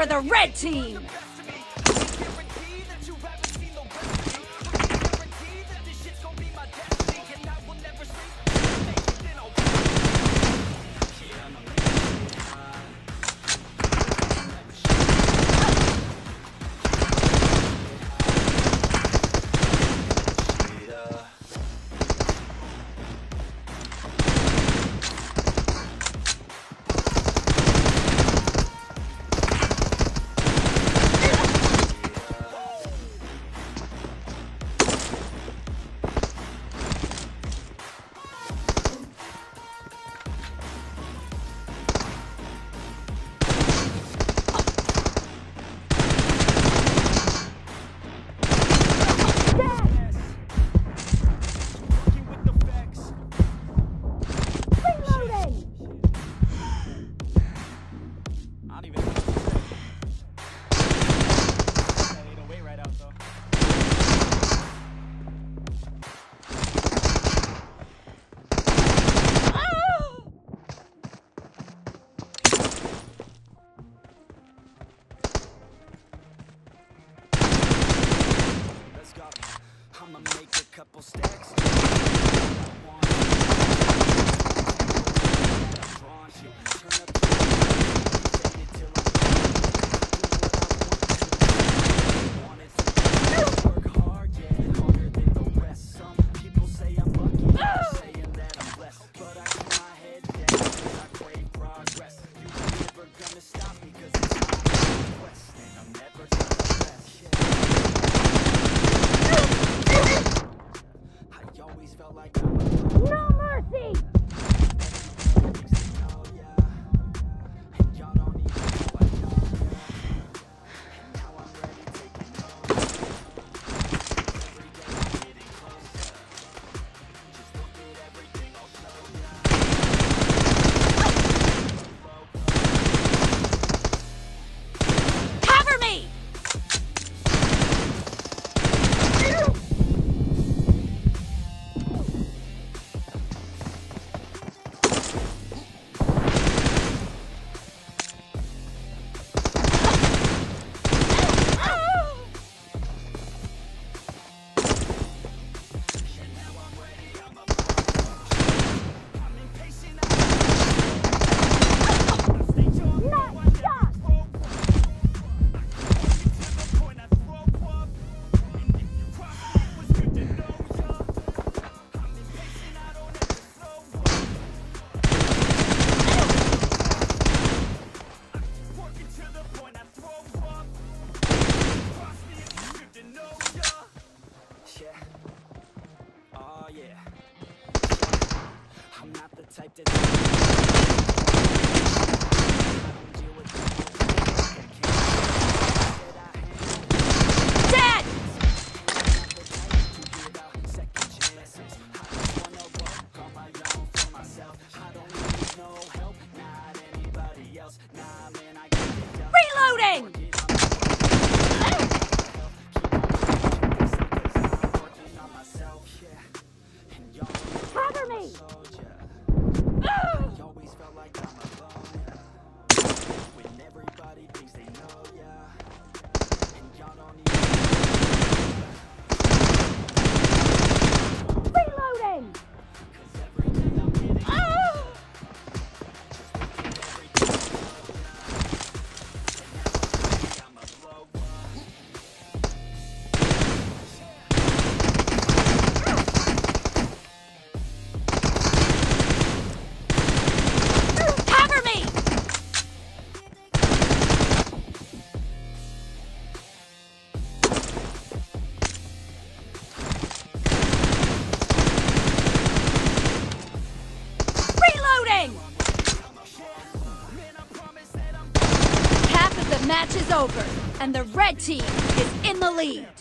for the red team! couple stacks. Captain. over, and the red team is in the lead.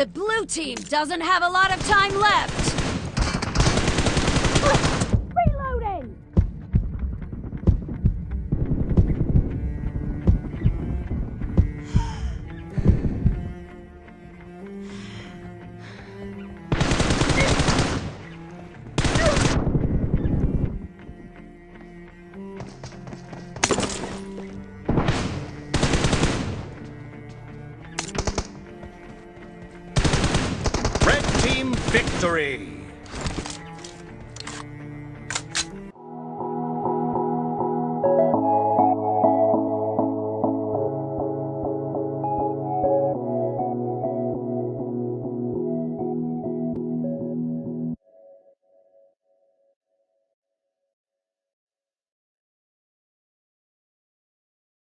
The blue team doesn't have a lot of time left.